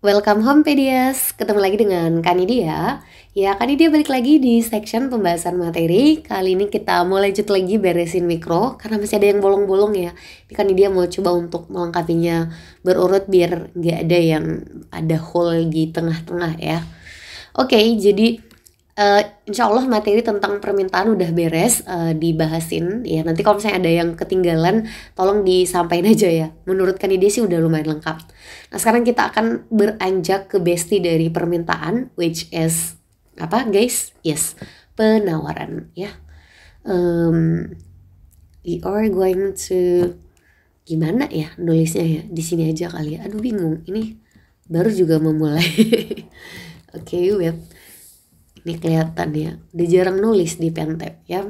Welcome home Pedias, ketemu lagi dengan Kanidia Ya Kanidia balik lagi di section pembahasan materi. Kali ini kita mau lanjut lagi beresin mikro Karena masih ada yang bolong-bolong ya. Ini Kanidia mau coba untuk melengkapinya berurut biar nggak ada yang ada hole di tengah-tengah ya. Oke jadi uh, insya Allah materi tentang permintaan udah beres uh, dibahasin. Ya nanti kalau misalnya ada yang ketinggalan tolong disampaikan aja ya. Menurut Kanidia sih udah lumayan lengkap. Nah sekarang kita akan beranjak ke besti dari permintaan which is apa guys? Yes penawaran ya. Um, we are going to gimana ya nulisnya ya? Di sini aja kali ya. Aduh bingung. Ini baru juga memulai. Oke okay, web ini kelihatan ya. Udah jarang nulis di pentep ya.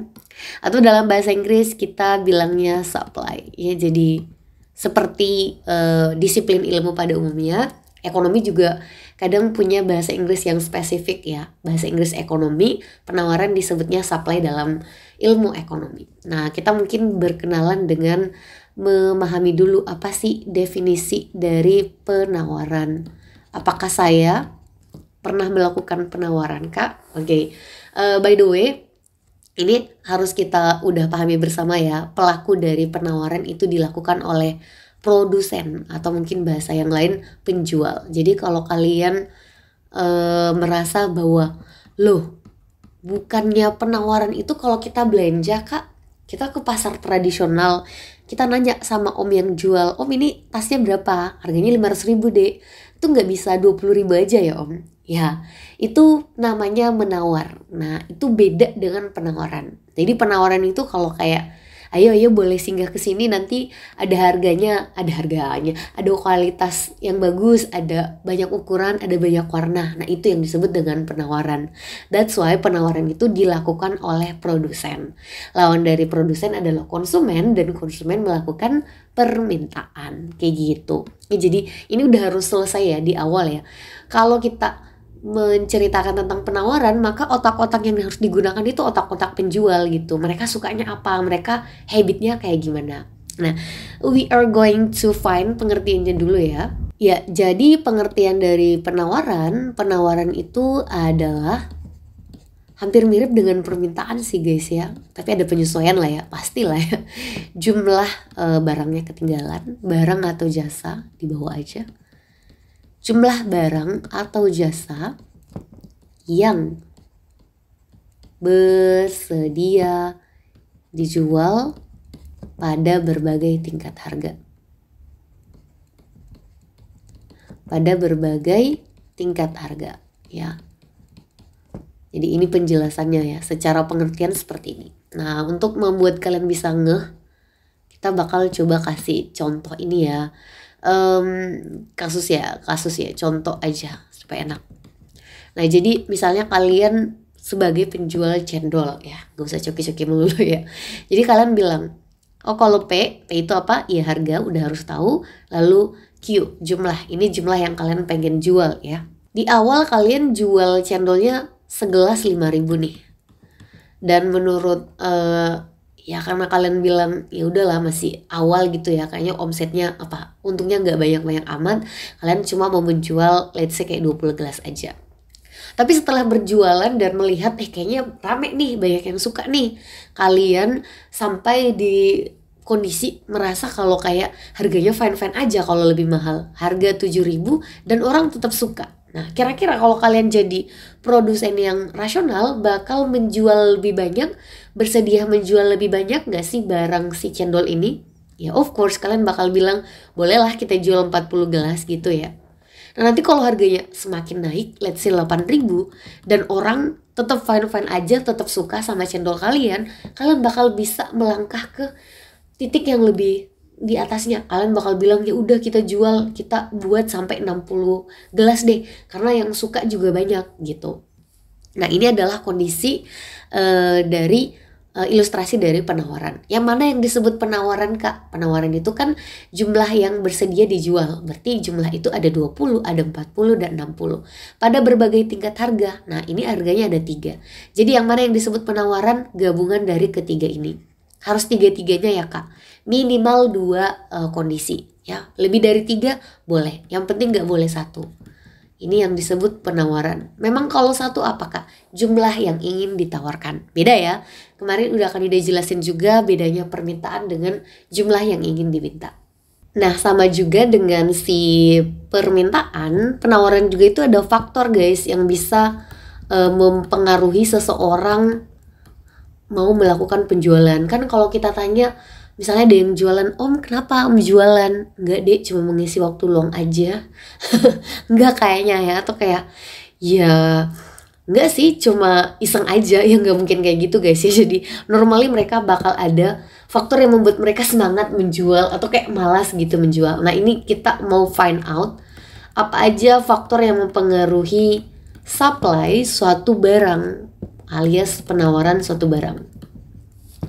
Atau dalam bahasa Inggris kita bilangnya supply ya. Jadi seperti uh, disiplin ilmu pada umumnya ekonomi juga kadang punya bahasa Inggris yang spesifik ya. Bahasa Inggris ekonomi penawaran disebutnya supply dalam ilmu ekonomi. Nah kita mungkin berkenalan dengan memahami dulu apa sih definisi dari penawaran. Apakah saya pernah melakukan penawaran kak. Oke. Okay. uh, eh, by the way ini harus kita udah pahami bersama ya pelaku dari penawaran itu dilakukan oleh produsen atau mungkin bahasa yang lain penjual. Jadi kalau kalian uh, merasa bahwa loh bukannya penawaran itu kalau kita belanja kak? Kita ke pasar tradisional kita nanya sama om yang jual om ini tasnya berapa? Harganya 500 ribu deh itu nggak bisa 20 ribu aja ya om Ya, itu namanya menawar. Nah, itu beda dengan penawaran. Jadi penawaran itu kalau kayak ayo ayo boleh singgah ke sini nanti ada harganya, ada harganya, ada kualitas yang bagus, ada banyak ukuran, ada banyak warna. Nah, itu yang disebut dengan penawaran. That's why penawaran itu dilakukan oleh produsen. Lawan dari produsen adalah konsumen dan konsumen melakukan permintaan kayak gitu. Ya, jadi ini udah harus selesai ya di awal ya. Kalau kita menceritakan tentang penawaran maka otak-otak yang harus digunakan itu otak-otak penjual gitu. Mereka sukanya apa? Mereka habitnya kayak gimana? Nah we are going to find pengertiannya dulu ya. Ya jadi pengertian dari penawaran penawaran itu adalah hampir mirip dengan permintaan sih guys ya. Tapi ada penyesuaian lah ya pastilah ya. Jumlah uh, barangnya ketinggalan barang atau jasa dibawa aja jumlah barang atau jasa yang bersedia dijual pada berbagai tingkat harga. Pada berbagai tingkat harga, ya. Jadi ini penjelasannya ya, secara pengertian seperti ini. Nah, untuk membuat kalian bisa ngeh, kita bakal coba kasih contoh ini ya um, kasus ya kasus ya contoh aja supaya enak. Nah jadi misalnya kalian sebagai penjual cendol ya gak usah coki-coki melulu ya. Jadi kalian bilang oh kalau P P itu apa? Ya harga udah harus tahu. Lalu Q jumlah ini jumlah yang kalian pengen jual ya. Di awal kalian jual cendolnya segelas 5000 nih. Dan menurut uh, ya karena kalian bilang ya udahlah masih awal gitu ya. Kayaknya omsetnya apa untungnya nggak banyak banyak amat. Kalian cuma mau menjual let's say kayak 20 gelas aja. Tapi setelah berjualan dan melihat eh kayaknya rame nih banyak yang suka nih kalian sampai di kondisi merasa kalau kayak harganya fine fine aja kalau lebih mahal. Harga 7000 dan orang tetap suka Nah, kira-kira kalau kalian jadi produsen yang rasional, bakal menjual lebih banyak, bersedia menjual lebih banyak nggak sih barang si cendol ini? Ya of course kalian bakal bilang, bolehlah kita jual 40 gelas gitu ya. Nah nanti kalau harganya semakin naik, let's say 8000 dan orang tetap fine-fine aja, tetap suka sama cendol kalian, kalian bakal bisa melangkah ke titik yang lebih di atasnya kalian bakal bilang ya udah kita jual kita buat sampai 60 gelas deh. Karena yang suka juga banyak gitu. Nah ini adalah kondisi uh, dari uh, ilustrasi dari penawaran. Yang mana yang disebut penawaran kak? Penawaran itu kan jumlah yang bersedia dijual. Berarti jumlah itu ada 20 ada 40 dan 60 pada berbagai tingkat harga. Nah ini harganya ada tiga. Jadi yang mana yang disebut penawaran? Gabungan dari ketiga ini. Harus tiga-tiganya ya kak minimal dua uh, kondisi ya lebih dari tiga boleh yang penting nggak boleh satu Ini yang disebut penawaran. Memang kalau satu apakah jumlah yang ingin ditawarkan. Beda ya. Kemarin udah akan ide jelasin juga bedanya permintaan dengan jumlah yang ingin diminta. Nah, sama juga dengan si permintaan, penawaran juga itu ada faktor guys yang bisa uh, mempengaruhi seseorang mau melakukan penjualan. Kan kalau kita tanya, misalnya ada yang jualan, "Om, kenapa Om jualan?" Enggak, Dek, cuma mengisi waktu luang aja. Enggak kayaknya ya, atau kayak ya Enggak sih, cuma iseng aja ya nggak mungkin kayak gitu guys ya. Jadi normally mereka bakal ada faktor yang membuat mereka semangat menjual atau kayak malas gitu menjual. Nah ini kita mau find out apa aja faktor yang mempengaruhi supply suatu barang alias penawaran suatu barang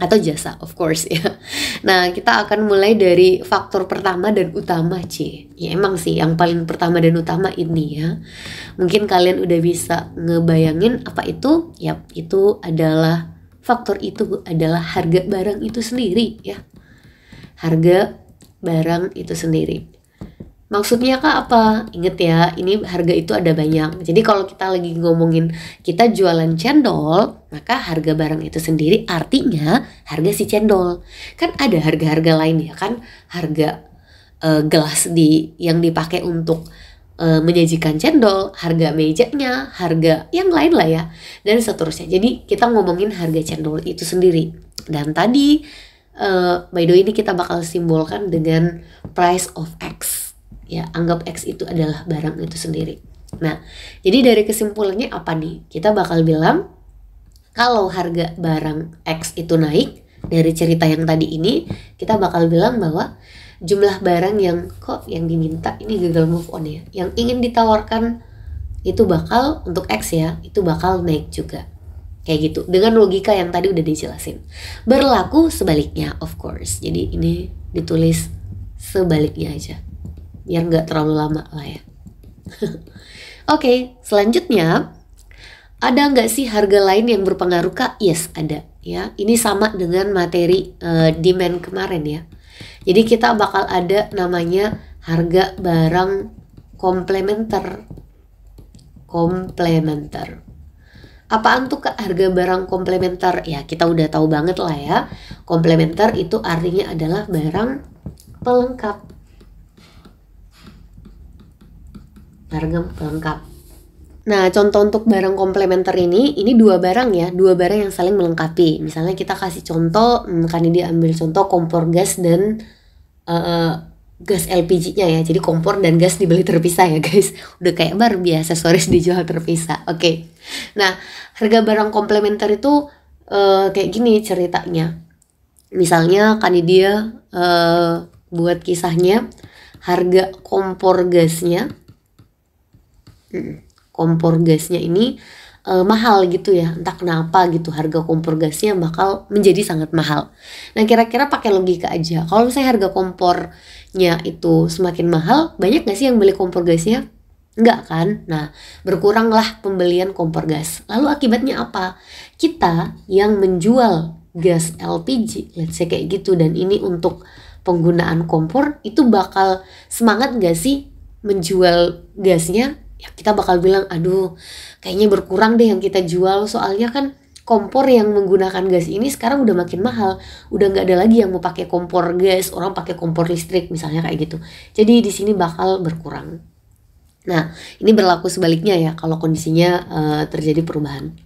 atau jasa of course ya. Nah, kita akan mulai dari faktor pertama dan utama C. Ya emang sih yang paling pertama dan utama ini ya. Mungkin kalian udah bisa ngebayangin apa itu? Ya, itu adalah faktor itu adalah harga barang itu sendiri ya harga barang itu sendiri Maksudnya kak apa? Ingat ya, ini harga itu ada banyak. Jadi kalau kita lagi ngomongin kita jualan cendol, maka harga barang itu sendiri artinya harga si cendol. Kan ada harga-harga lain ya kan? Harga uh, gelas di yang dipakai untuk uh, menyajikan cendol, harga mejanya, harga yang lain lah ya, dan seterusnya. Jadi kita ngomongin harga cendol itu sendiri. Dan tadi uh, by the way ini kita bakal simbolkan dengan price of X ya anggap X itu adalah barang itu sendiri. Nah, jadi dari kesimpulannya apa nih? Kita bakal bilang kalau harga barang X itu naik dari cerita yang tadi ini, kita bakal bilang bahwa jumlah barang yang kok yang diminta ini gagal move on ya, yang ingin ditawarkan itu bakal untuk X ya, itu bakal naik juga. Kayak gitu, dengan logika yang tadi udah dijelasin. Berlaku sebaliknya, of course. Jadi ini ditulis sebaliknya aja biar nggak terlalu lama lah ya. Oke, okay, selanjutnya ada nggak sih harga lain yang berpengaruh kak? Yes, ada ya. Ini sama dengan materi uh, demand kemarin ya. Jadi kita bakal ada namanya harga barang komplementer. Komplementer. Apaan tuh kak harga barang komplementer? Ya kita udah tahu banget lah ya. Komplementer itu artinya adalah barang pelengkap harga pelengkap. Nah, contoh untuk barang komplementer ini, ini dua barang ya, dua barang yang saling melengkapi. Misalnya kita kasih contoh, hmm, kan ini ambil contoh kompor gas dan uh, gas LPG-nya ya. Jadi kompor dan gas dibeli terpisah ya guys. Udah kayak bar biasa, aksesoris dijual terpisah. Oke. Okay. Nah, harga barang komplementer itu uh, kayak gini ceritanya. Misalnya kan dia uh, buat kisahnya harga kompor gasnya kompor gasnya ini uh, mahal gitu ya entah kenapa gitu harga kompor gasnya bakal menjadi sangat mahal nah kira-kira pakai logika aja kalau misalnya harga kompornya itu semakin mahal banyak gak sih yang beli kompor gasnya Enggak kan? Nah, berkuranglah pembelian kompor gas. Lalu akibatnya apa? Kita yang menjual gas LPG, let's say kayak gitu, dan ini untuk penggunaan kompor, itu bakal semangat gak sih menjual gasnya ya kita bakal bilang aduh kayaknya berkurang deh yang kita jual. Soalnya kan kompor yang menggunakan gas ini sekarang udah makin mahal. Udah nggak ada lagi yang mau pakai kompor gas orang pakai kompor listrik misalnya kayak gitu. Jadi di sini bakal berkurang. Nah ini berlaku sebaliknya ya kalau kondisinya uh, terjadi perubahan.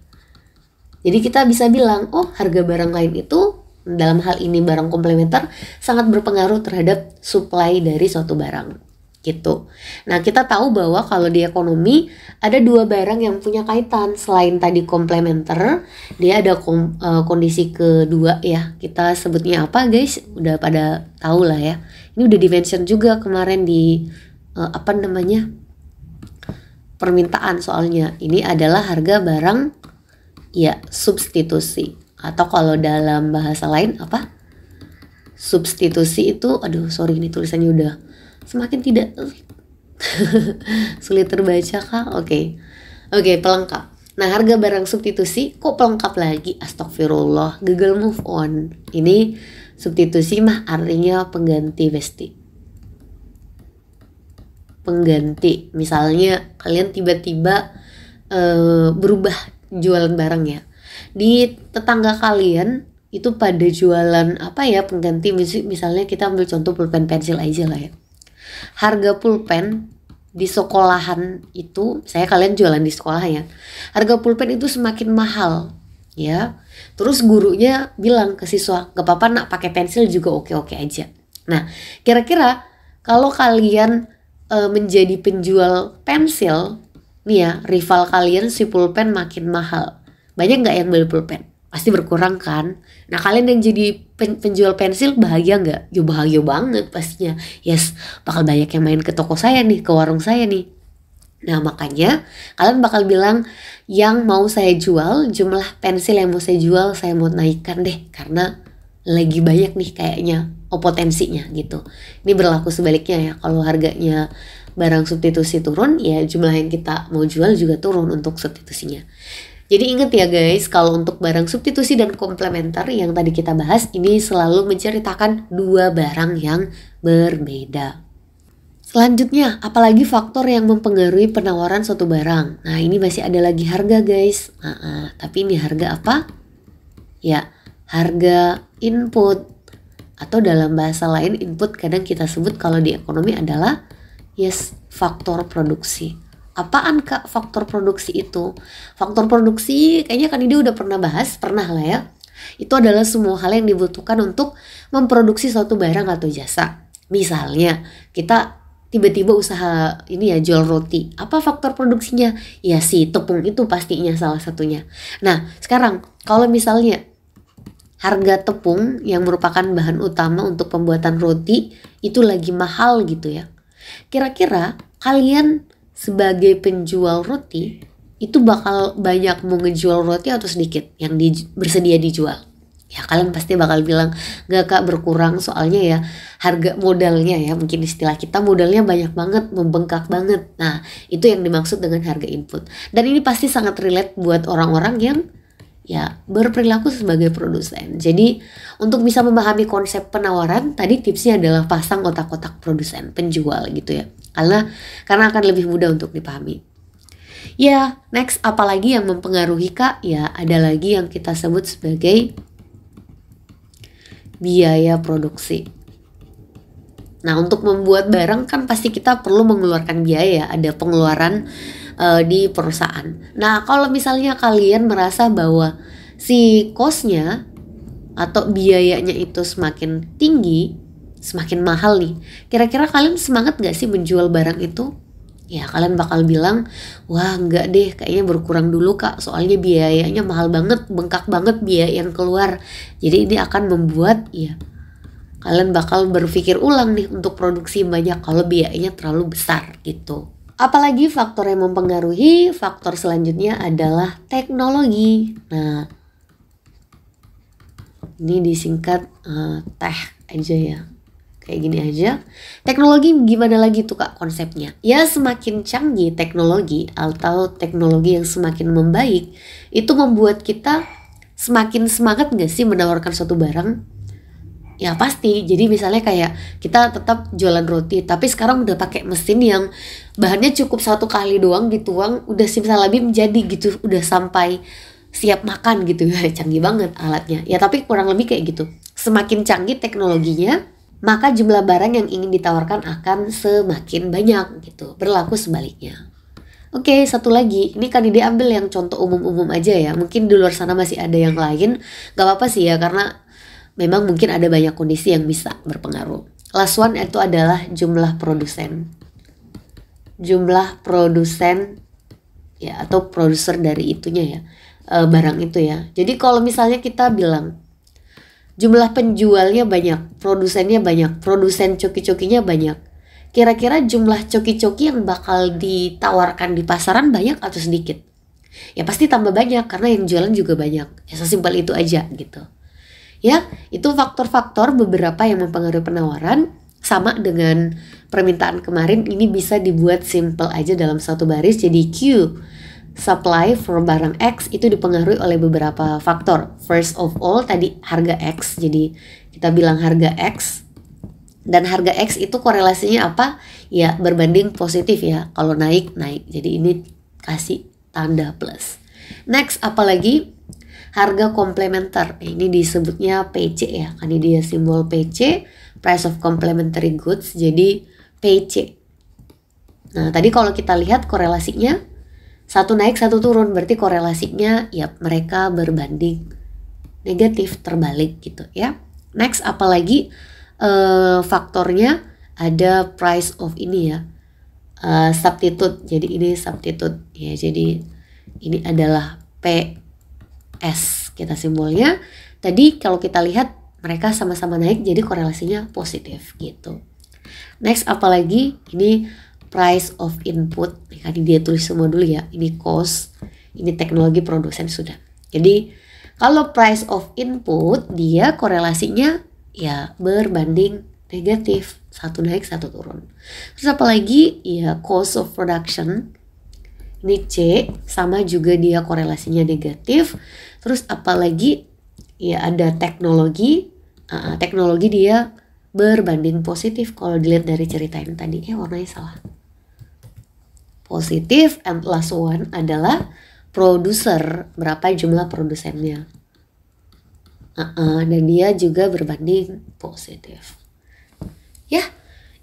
Jadi kita bisa bilang oh harga barang lain itu dalam hal ini barang komplementer sangat berpengaruh terhadap supply dari suatu barang gitu. Nah, kita tahu bahwa kalau di ekonomi ada dua barang yang punya kaitan selain tadi komplementer, dia ada kom, uh, kondisi kedua ya. Kita sebutnya apa, guys? Udah pada tahu lah ya. Ini udah dimention juga kemarin di uh, apa namanya? permintaan soalnya. Ini adalah harga barang ya substitusi atau kalau dalam bahasa lain apa? Substitusi itu aduh sorry ini tulisannya udah semakin tidak sulit terbaca kah? Oke. Okay. Oke, okay, pelengkap. Nah, harga barang substitusi kok pelengkap lagi? Astagfirullah, gagal move on. Ini substitusi mah artinya pengganti vesti. pengganti. Misalnya kalian tiba-tiba uh, berubah jualan barang ya. Di tetangga kalian itu pada jualan apa ya pengganti misalnya kita ambil contoh pulpen pensil aja lah ya. Harga pulpen di sekolahan itu, saya kalian jualan di sekolah ya. Harga pulpen itu semakin mahal ya. Terus gurunya bilang ke siswa, gak apa-apa nak pakai pensil juga oke-oke aja. Nah, kira-kira kalau kalian e, menjadi penjual pensil, nih ya, rival kalian si pulpen makin mahal. Banyak nggak yang beli pulpen? Pasti berkurang kan? Nah kalian yang jadi pen penjual pensil bahagia nggak? Ya bahagia banget pastinya. Yes, bakal banyak yang main ke toko saya nih, ke warung saya nih. Nah makanya kalian bakal bilang yang mau saya jual, jumlah pensil yang mau saya jual saya mau naikkan deh karena lagi banyak nih kayaknya oh potensinya gitu. Ini berlaku sebaliknya ya kalau harganya barang substitusi turun ya jumlah yang kita mau jual juga turun untuk substitusinya. Jadi ingat ya guys, kalau untuk barang substitusi dan komplementer yang tadi kita bahas, ini selalu menceritakan dua barang yang berbeda. Selanjutnya, apalagi faktor yang mempengaruhi penawaran suatu barang. Nah, ini masih ada lagi harga guys. Nah, uh, tapi ini harga apa? Ya, harga input. Atau dalam bahasa lain, input kadang kita sebut kalau di ekonomi adalah yes, faktor produksi. Apaan kak faktor produksi itu? Faktor produksi kayaknya kan ini udah pernah bahas, pernah lah ya. Itu adalah semua hal yang dibutuhkan untuk memproduksi suatu barang atau jasa. Misalnya kita tiba-tiba usaha ini ya jual roti. Apa faktor produksinya? Ya si tepung itu pastinya salah satunya. Nah sekarang kalau misalnya harga tepung yang merupakan bahan utama untuk pembuatan roti itu lagi mahal gitu ya. Kira-kira kalian sebagai penjual roti itu bakal banyak mau ngejual roti atau sedikit yang di, bersedia dijual. Ya kalian pasti bakal bilang gak kak berkurang soalnya ya harga modalnya ya. Mungkin istilah kita modalnya banyak banget membengkak banget. Nah itu yang dimaksud dengan harga input. Dan ini pasti sangat relate buat orang-orang yang ya berperilaku sebagai produsen jadi untuk bisa memahami konsep penawaran tadi tipsnya adalah pasang kotak-kotak produsen penjual gitu ya karena karena akan lebih mudah untuk dipahami. Ya, next apalagi yang mempengaruhi Kak? Ya, ada lagi yang kita sebut sebagai biaya produksi. Nah, untuk membuat barang kan pasti kita perlu mengeluarkan biaya, ada pengeluaran uh, di perusahaan. Nah, kalau misalnya kalian merasa bahwa si kosnya atau biayanya itu semakin tinggi, semakin mahal nih. Kira-kira kalian semangat gak sih menjual barang itu? Ya kalian bakal bilang, wah enggak deh kayaknya berkurang dulu kak soalnya biayanya mahal banget, bengkak banget biaya yang keluar. Jadi ini akan membuat ya kalian bakal berpikir ulang nih untuk produksi banyak kalau biayanya terlalu besar gitu. Apalagi faktor yang mempengaruhi, faktor selanjutnya adalah teknologi. Nah, ini disingkat uh, teh aja ya kayak gini aja. Teknologi gimana lagi tuh kak konsepnya? Ya semakin canggih teknologi atau teknologi yang semakin membaik itu membuat kita semakin semangat gak sih menawarkan suatu barang? Ya pasti. Jadi misalnya kayak kita tetap jualan roti, tapi sekarang udah pakai mesin yang bahannya cukup satu kali doang dituang, udah simsalabim jadi gitu, udah sampai siap makan gitu ya canggih banget alatnya ya tapi kurang lebih kayak gitu semakin canggih teknologinya maka jumlah barang yang ingin ditawarkan akan semakin banyak gitu. Berlaku sebaliknya. Oke, satu lagi. Ini kan diambil yang contoh umum-umum aja ya. Mungkin di luar sana masih ada yang lain. Gak apa-apa sih ya, karena memang mungkin ada banyak kondisi yang bisa berpengaruh. Last one itu adalah jumlah produsen. Jumlah produsen ya atau produser dari itunya ya. E, barang itu ya. Jadi kalau misalnya kita bilang Jumlah penjualnya banyak, produsennya banyak, produsen coki-cokinya banyak. Kira-kira jumlah coki-coki yang bakal ditawarkan di pasaran banyak atau sedikit? Ya pasti tambah banyak karena yang jualan juga banyak. Ya sesimpel itu aja gitu. Ya, itu faktor-faktor beberapa yang mempengaruhi penawaran sama dengan permintaan kemarin ini bisa dibuat simple aja dalam satu baris jadi Q supply for barang X itu dipengaruhi oleh beberapa faktor. First of all tadi harga X. Jadi kita bilang harga X dan harga X itu korelasinya apa? Ya berbanding positif ya. Kalau naik naik. Jadi ini kasih tanda plus. Next apalagi harga komplementer. Ini disebutnya PC ya. Kan ini dia simbol PC, price of complementary goods. Jadi PC. Nah, tadi kalau kita lihat korelasinya satu naik satu turun berarti korelasinya ya mereka berbanding negatif terbalik gitu ya. Next apalagi uh, faktornya ada price of ini ya uh, substitute jadi ini substitute ya jadi ini adalah PS kita simbolnya. Tadi kalau kita lihat mereka sama-sama naik jadi korelasinya positif gitu. Next apalagi? Ini price of input. Ini dia tulis semua dulu ya. Ini cost ini teknologi produsen sudah. Jadi kalau price of input dia korelasinya ya berbanding negatif. Satu naik satu turun. Terus apalagi? Ya cost of production ini C sama juga dia korelasinya negatif. Terus apalagi ya ada teknologi uh, teknologi dia berbanding positif kalau dilihat dari cerita yang tadi. Eh warnanya salah. Positif and last one adalah produser berapa jumlah produsennya. Uh -uh, dan dia juga berbanding positif. Ya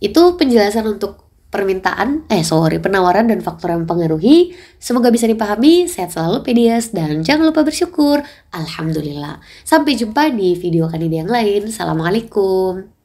itu penjelasan untuk permintaan eh sorry penawaran dan faktor yang mempengaruhi. Semoga bisa dipahami. Sehat selalu pedias dan jangan lupa bersyukur. Alhamdulillah. Sampai jumpa di video kandidat yang lain. Assalamualaikum